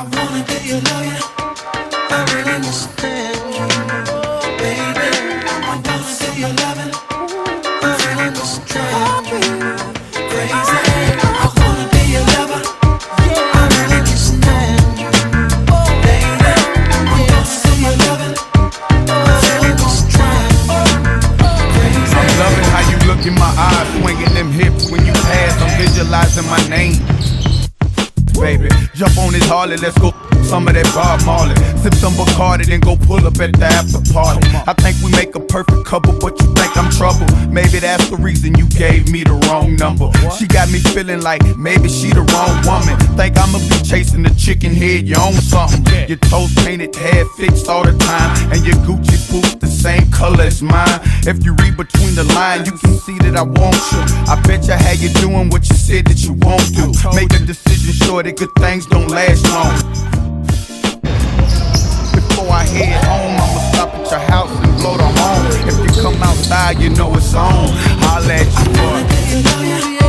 I wanna be your lawyer. I really understand you, baby. I wanna be your loving. I this drive you crazy. I wanna be your lover. I really understand you, baby. I wanna be your loving. I this drive you crazy. I'm loving how you look in my eyes, swinging them hips when you pass. I'm visualizing my name. Baby, jump on this Harley, let's go some of that Bob Marley. Sip some Bacardi, then go pull up at the after party. I think we make a perfect couple, but you think I'm trouble. Maybe that's the reason you gave me the wrong number. She got me feeling like maybe she the wrong woman. Think I'ma be chasing the chicken head, you own something. Your toes painted, hair fixed all the time, and your Gucci boots the same color as mine. If you read between the lines, you can see that I want you. I bet you how you doing what you said that you won't do. Make a decision sure that good things don't last long. Before I head home, I'ma stop at your house and blow the horn. If you come outside, you know it's on. Holla at you, boy.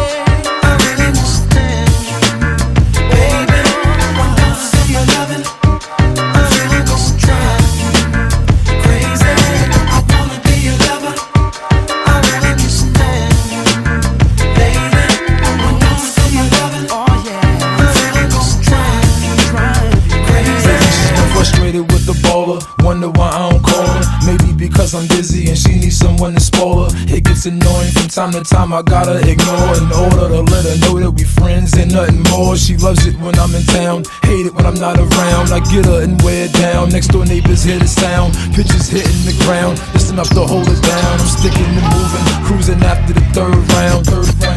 The baller. Wonder why I don't call her. Maybe because I'm busy and she needs someone to spoil her. It gets annoying from time to time. I gotta ignore in order to let her know that we friends and nothing more. She loves it when I'm in town, hate it when I'm not around. I get her and wear down. Next door neighbors hear the sound. Pitches hitting the ground, just enough to hold it down. I'm sticking and moving, cruising after the third round.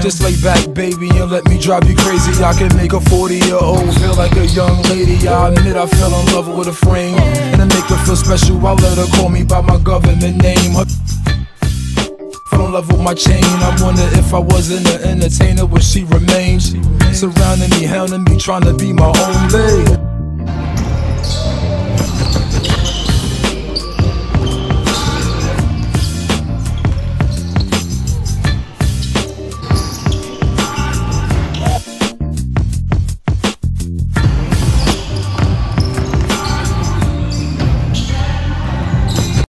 Just lay back, baby, and let me drive you crazy. I can make a 40 year old feel like a young lady. I admit I fell in love with a frame. And to make her feel special, I let her call me by my government name. Her in love with my chain. I wonder if I wasn't an entertainer, would she remain? Surrounding me, hounding me, trying to be my own lady.